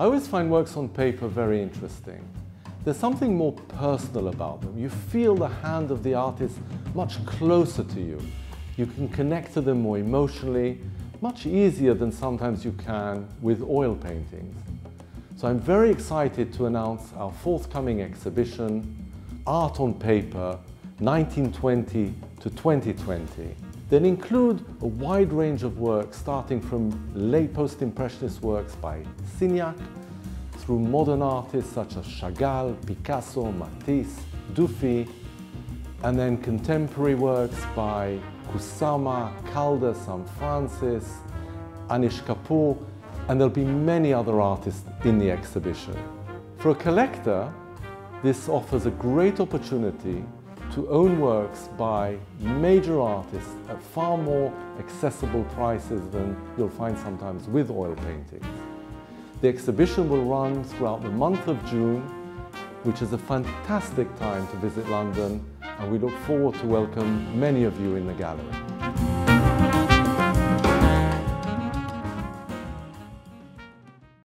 I always find works on paper very interesting. There's something more personal about them. You feel the hand of the artist much closer to you. You can connect to them more emotionally, much easier than sometimes you can with oil paintings. So I'm very excited to announce our forthcoming exhibition, Art on Paper 1920 to 2020 that include a wide range of works starting from late post-impressionist works by Signac through modern artists such as Chagall, Picasso, Matisse, Dufy, and then contemporary works by Kusama, Calder, Sam Francis, Anish Kapoor, and there'll be many other artists in the exhibition. For a collector, this offers a great opportunity to own works by major artists at far more accessible prices than you'll find sometimes with oil paintings. The exhibition will run throughout the month of June, which is a fantastic time to visit London, and we look forward to welcome many of you in the gallery.